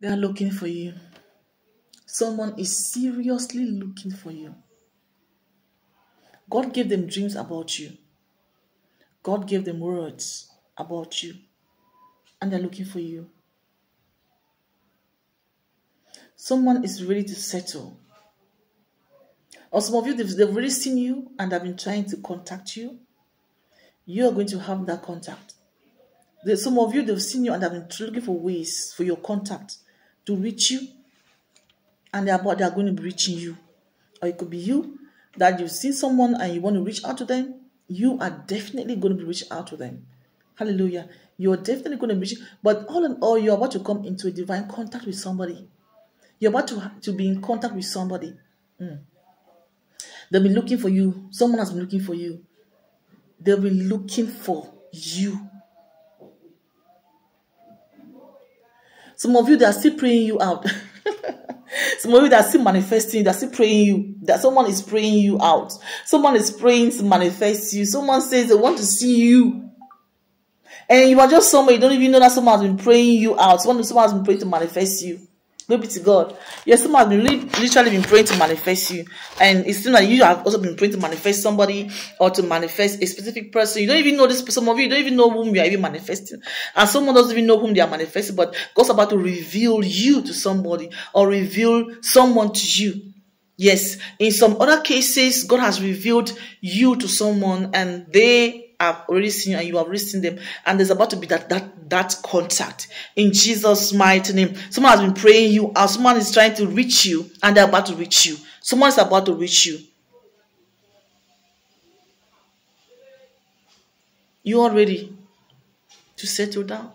They are looking for you. Someone is seriously looking for you. God gave them dreams about you. God gave them words about you. And they're looking for you. Someone is ready to settle. Or some of you, they've, they've already seen you and have been trying to contact you. You are going to have that contact. Some of you, they've seen you and have been looking for ways for your contact to reach you. And they're about, they're going to be reaching you. Or it could be you that you've seen someone and you want to reach out to them. You are definitely going to be reaching out to them. Hallelujah. You're definitely going to be, but all in all, you're about to come into a divine contact with somebody. You're about to, to be in contact with somebody. Mm. They'll be looking for you. Someone has been looking for you. They'll be looking for you. Some of you, they are still praying you out. Some of you that are still manifesting, they're still praying you. That someone is praying you out. Someone is praying to manifest you. Someone says they want to see you. And you are just somewhere, you don't even know that someone has been praying you out. Someone, someone has been praying to manifest you. Glory be to God. Yes, someone has been really, literally been praying to manifest you. And it seems like you have also been praying to manifest somebody or to manifest a specific person. You don't even know this, some of you don't even know whom you are even manifesting. And someone doesn't even know whom they are manifesting, but God's about to reveal you to somebody or reveal someone to you. Yes, in some other cases, God has revealed you to someone and they have already seen you and you have already seen them. And there's about to be that that that contact. In jesus mighty name. Someone has been praying you out. Someone is trying to reach you and they're about to reach you. Someone is about to reach you. You are ready to settle down.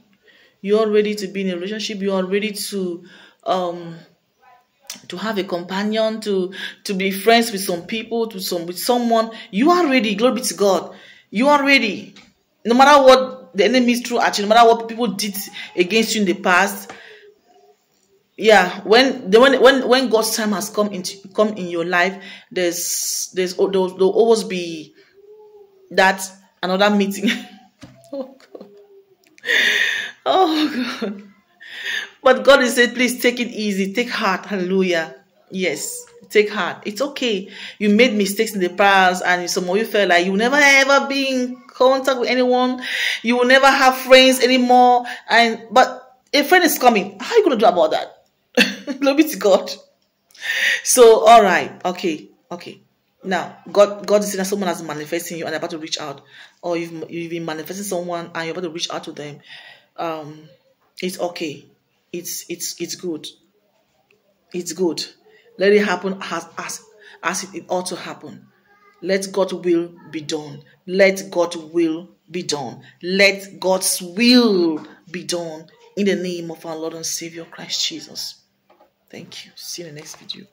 You are ready to be in a relationship. You are ready to um to have a companion to to be friends with some people to some with someone. You are ready. Glory be to god you are ready. No matter what the enemy threw at you, no matter what people did against you in the past. Yeah, when the when when when God's time has come into come in your life, there's there's oh, there'll, there'll always be that another meeting. oh God. Oh God. But God is saying, please take it easy, take heart, hallelujah. Yes take heart. It's okay. You made mistakes in the past, and some of you felt like you never ever be in contact with anyone. You will never have friends anymore. And but a friend is coming. How are you gonna do about that? Glory to God. So, all right, okay, okay. Now, God, God is saying that someone has manifesting you and about to reach out, or you've you've been manifesting someone and you're about to reach out to them. Um, it's okay. It's it's it's good. It's good. Let it happen as, as, as it ought to happen. Let God's will be done. Let God's will be done. Let God's will be done in the name of our Lord and Savior Christ Jesus. Thank you. See you in the next video.